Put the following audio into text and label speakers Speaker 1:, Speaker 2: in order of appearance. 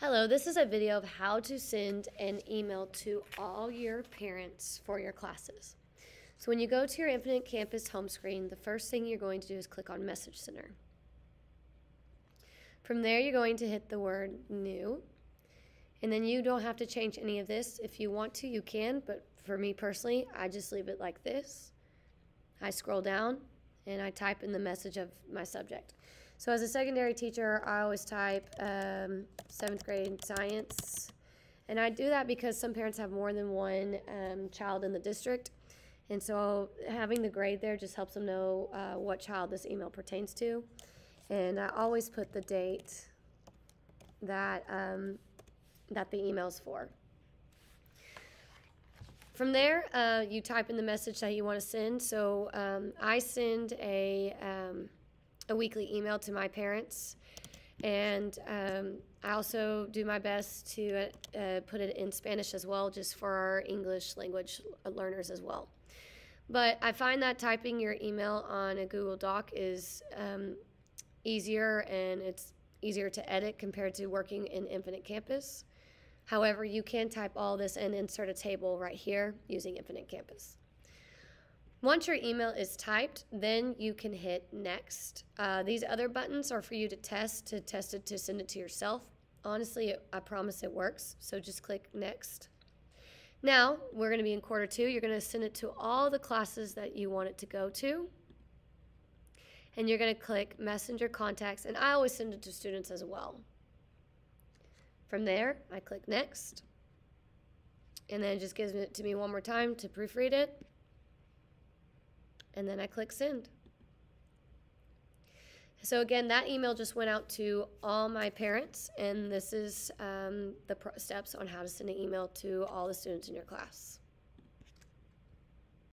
Speaker 1: Hello, this is a video of how to send an email to all your parents for your classes. So when you go to your Infinite Campus home screen, the first thing you're going to do is click on Message Center. From there, you're going to hit the word New. And then you don't have to change any of this. If you want to, you can, but for me personally, I just leave it like this. I scroll down and I type in the message of my subject. So as a secondary teacher, I always type um, seventh grade science. And I do that because some parents have more than one um, child in the district. And so having the grade there just helps them know uh, what child this email pertains to. And I always put the date that, um, that the email's for. From there, uh, you type in the message that you want to send. So um, I send a um, a weekly email to my parents. And um, I also do my best to uh, put it in Spanish as well, just for our English language learners as well. But I find that typing your email on a Google Doc is um, easier and it's easier to edit compared to working in Infinite Campus. However, you can type all this and insert a table right here using Infinite Campus. Once your email is typed, then you can hit next. Uh, these other buttons are for you to test, to test it, to send it to yourself. Honestly, I promise it works, so just click next. Now, we're going to be in quarter two. You're going to send it to all the classes that you want it to go to. And you're going to click Messenger Contacts, and I always send it to students as well. From there, I click Next. And then it just gives it to me one more time to proofread it and then I click send. So again, that email just went out to all my parents, and this is um, the steps on how to send an email to all the students in your class.